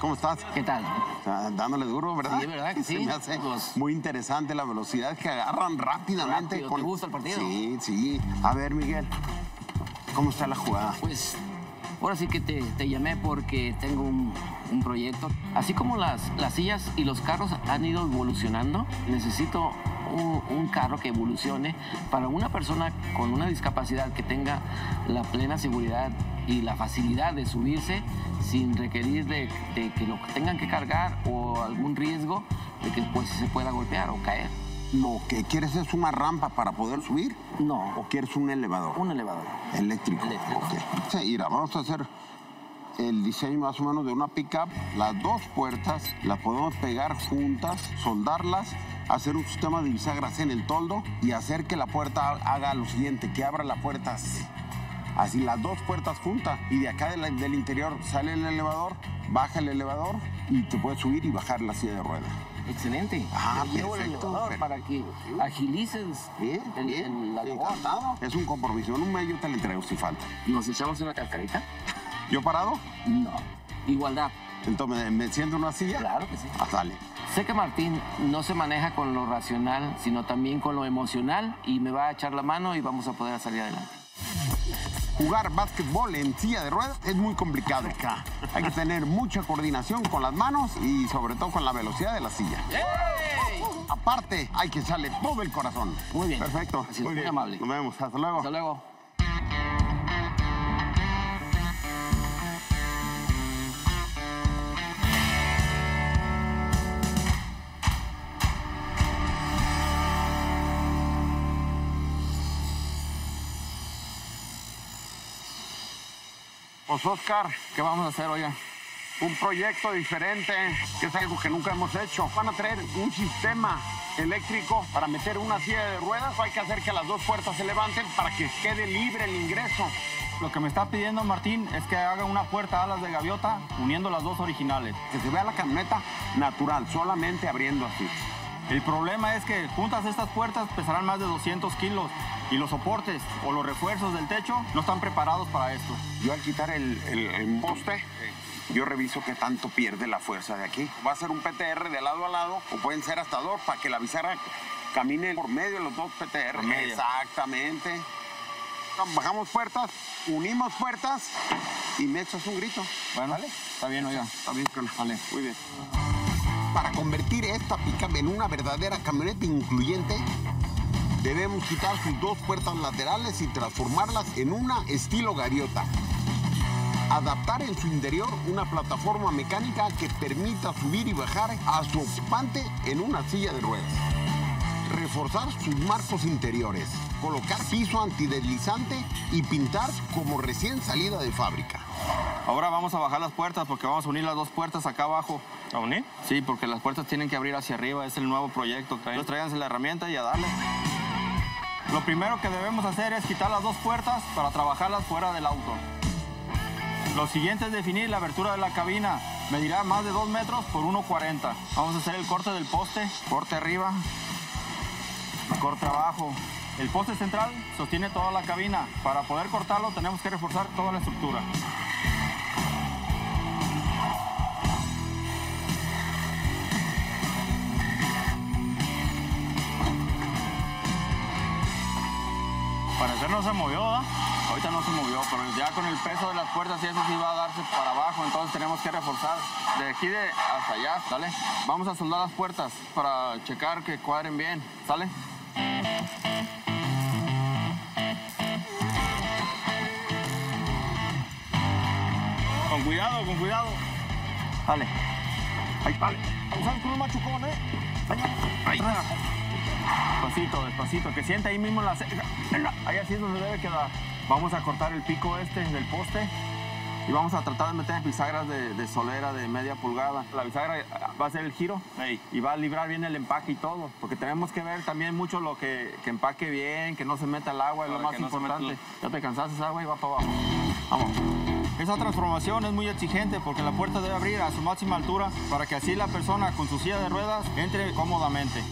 ¿Cómo estás? ¿Qué tal? Dándole duro, ¿verdad? Sí, ¿verdad que Se sí? me hace Pues- muy interesante la velocidad que agarran rápidamente. Rápido, ¿te gusta el partido? Sí, sí. A ver, Miguel, ¿cómo está la jugada? Pues ahora sí que te, llamé porque tengo un, proyecto. Así como las, las sillas y los carros han ido evolucionando, necesito un, un carro que evolucione para una persona con una discapacidad que tenga la plena seguridad y la facilidad de subirse sin requerir de, de que lo tengan que cargar o algún riesgo de que pues, se pueda golpear o caer. ¿Lo que quieres es una rampa para poder subir No, o quieres un elevador? un elevador. Eléctrico. Eléctrico. Ok. Sí, mira, vamos a hacer el diseño más o menos de una pickup. Las dos puertas las podemos pegar juntas, soldarlas, hacer un sistema de bisagras en el toldo y hacer que la puerta haga lo siguiente, que abra la puerta así. Así las dos puertas juntas y de acá de la- del interior sale el elevador, baja el elevador y te puedes subir y bajar la silla de ruedas. Excelente. Ah, Te llevo el perfecto, elevador para que agilices Bien, el- bien, el-. Es un compromiso, en un medio te lo entrego si falta. ¿Nos echamos una cascarita? ¿Yo parado? No. Igualdad. Entonces, ¿me, me siento en una silla? Claro que sí. Ah, dale. Sé que Martín no se maneja con lo racional, sino también con lo emocional y me va a echar la mano y vamos a poder salir adelante. Jugar básquetbol en silla de ruedas es muy complicado. Hay que tener mucha coordinación con las manos y sobre todo con la velocidad de la silla. Aparte, hay que echarle todo el corazón. Muy bien. Perfecto. Así es, muy muy bien. amable. Nos vemos. Hasta luego. Hasta luego. Pues Oscar, ¿Qué vamos a hacer, oiga? un proyecto diferente, que es algo que nunca hemos hecho. Van a traer un sistema eléctrico para meter una silla de ruedas. Hay que hacer que las dos puertas se levanten para que quede libre el ingreso. Lo que me está pidiendo Martín es que haga una puerta a alas de gaviota uniendo las dos originales. Que se vea la camioneta natural, solamente abriendo así. El problema es que juntas estas puertas pesarán más de 200 kilos y los soportes o los refuerzos del techo no están preparados para esto. Yo al quitar el, el- el poste, yo reviso qué tanto pierde la fuerza de aquí. Va a ser un PTR de lado a lado o pueden ser hasta dos para que la bisagra camine por medio de los dos PTR. Exactamente. Bajamos puertas, unimos puertas y me echas un grito. Bueno, está bien, oiga. Está bien, Carlos. Vale, muy bien. Para convertir esta pickup en una verdadera camioneta incluyente, debemos quitar sus dos puertas laterales y transformarlas en una estilo gaviota. Adaptar en su interior una plataforma mecánica que permita subir y bajar a su ocupante en una silla de ruedas. Reforzar sus marcos interiores, colocar piso antideslizante y pintar como recién salida de fábrica. Ahora vamos a bajar las puertas porque vamos a unir las dos puertas acá abajo. ¿A unir? Sí, porque las puertas tienen que abrir hacia arriba, es el nuevo proyecto. Entonces tráiganse la herramienta y a darle. Lo primero que debemos hacer es quitar las dos puertas para trabajarlas fuera del auto. Lo siguiente es definir la abertura de la cabina. Medirá más de 2 metros por 1,40. Vamos a hacer el corte del poste, corte arriba, corte abajo. El poste central sostiene toda la cabina. Para poder cortarlo tenemos que reforzar toda la estructura. Parecer no se movió, ¿verdad? Ahorita no se movió, pero ya con el peso de las puertas y eso sí va a darse para abajo, entonces tenemos que reforzar de aquí de hasta allá, ¿sale? Vamos a soldar las puertas para checar que cuadren bien, ¿sale? Con cuidado, con cuidado. Dale. Ahí, vale. Usamos con un machucón, ¿eh? Ahí. Despacito, despacito, que siente ahí mismo la ceja. Ahí así es donde debe quedar. Vamos a cortar el pico este del poste y vamos a tratar de meter bisagras de, de solera de media pulgada. La bisagra va a hacer el giro Ey. y va a librar bien el empaque y todo, porque tenemos que ver también mucho lo que, que empaque bien, que no se meta el agua, es lo más no meta importante. Ya te cansaste esa agua y va para abajo. Vamos. Esa transformación es muy exigente porque la puerta debe abrir a su máxima altura para que así la persona con su silla de ruedas entre cómodamente.